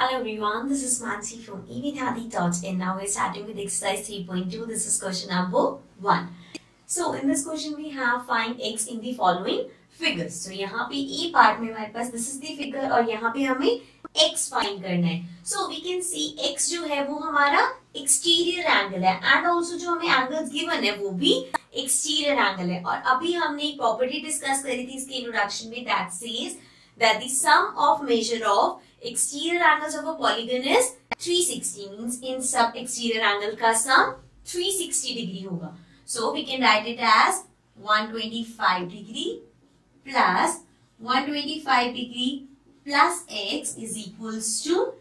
Hello everyone, this is Mansi from evidhati.in. Now we're starting with exercise 3.2. This is question number 1. So in this question we have find x in the following figures. So यहाँ पे e part में हमारे पास this is the figure और यहाँ पे हमें x find करना है. So we can see x जो है वो हमारा exterior angle है and also जो हमें angles given है वो भी exterior angle है और अभी हमने एक property discuss करी थी इसके introduction में that says that the sum of measure of Exterior angles of a polygon is 360 means in sub exterior angle ka sum 360 degree hoga. So we can write it as 125 degree plus 125 degree plus x is equals to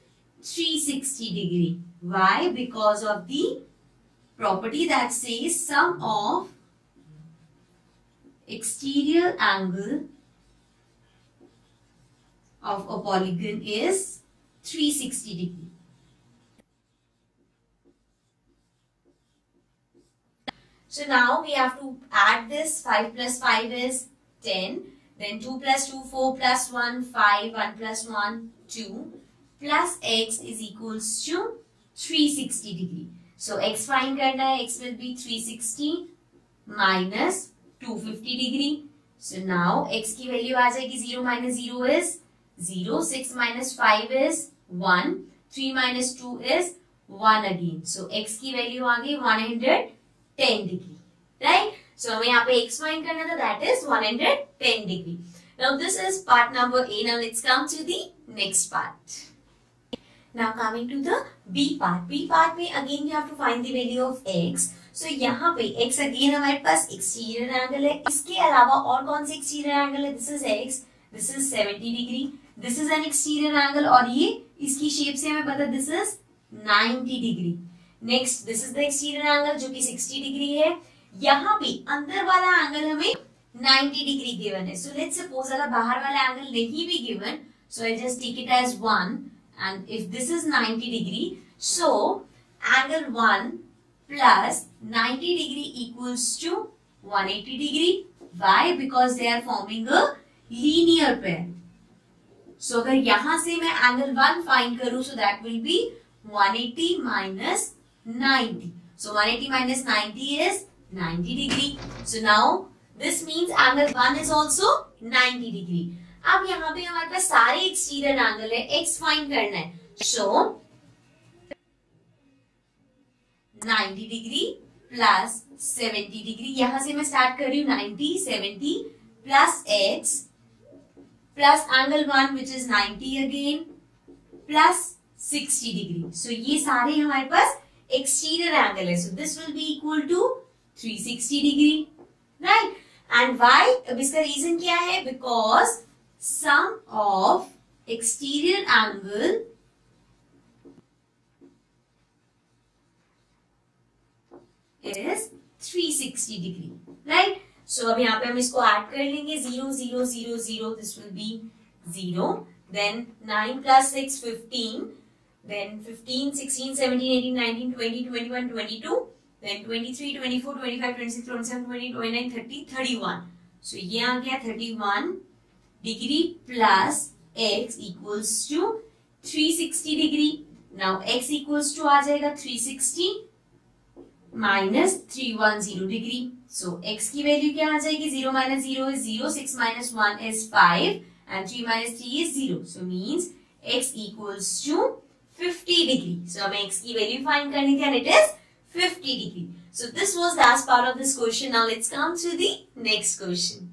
360 degree. Why? Because of the property that says sum of exterior angle of a polygon is 360 degree. So now we have to add this 5 plus 5 is 10 then 2 plus 2 4 plus 1 5 1 plus 1 2 plus x is equals to 360 degree. So x find karna hai x will be 360 minus 250 degree. So now x की value आ जाएगी 0 minus 0 is 0. 6 minus 5 is 1. 3 minus 2 is 1 again. So x की value आ गई 110 degree. Right? So हमें यहाँ पे x find करना था that is 110 degree. Now this is part number A. Now let's come to the next part. Now coming to the B part. B part में again we have to find the value of x. So यहाँ पे x again हमारे पास exterior angle है. इसके अलावा और कौन से exterior angle है? This is x. This is 70 degree. This is an exterior angle और ये इसकी शेप से हमें पता this is 90 degree next this is the exterior angle जो कि 60 डिग्री है। यहाँ पे अंदर वाला एंगल हमें 90 डिग्री गिवन है। सो लेट्स सपोज़ अगर बाहर वाला एंगल नहीं भी given so I just take it as one and if this is 90 degree so angle one plus 90 degree equals to 180 degree why because they are forming a linear pair so अगर यहाँ से मैं angle one find करूँ so that will be 180 minus 90 so 180 minus 90 is 90 degree so now this means angle one is also 90 degree अब यहाँ पे हमारे पास सारे एक्सटीरियर एंगल है एक्स फाइंड करना है. So so, 90 degree plus 70 degree यहाँ से मैं स्टार्ट कर रही हूँ 90 70 plus X plus angle one which is 90 again plus 60 degree so ये सारे हमारे पास एक्सटीरियर एंगल है। So this will be equal to 360 degree right and why अब इसका रीजन क्या है? Because sum of exterior angle is 360 degree right so अब यहाँ पे हम इसको ऐड कर लेंगे zero zero zero zero this will be zero then nine plus six fifteen then fifteen sixteen seventeen eighteen nineteen twenty twenty one twenty two then twenty three twenty four twenty five twenty six twenty seven twenty twenty nine thirty thirty one so ये आ गया thirty one degree plus X equals to three sixty degree now X equals to आ जाएगा three sixty minus three one zero degree so X की value क्या आ जाएगी? Zero minus zero is zero six minus one is five and three minus three is zero so means X equals to fifty degree so हमें x की value fine करनी थी and it is fifty degree so this was last part of this question now let's come to the next question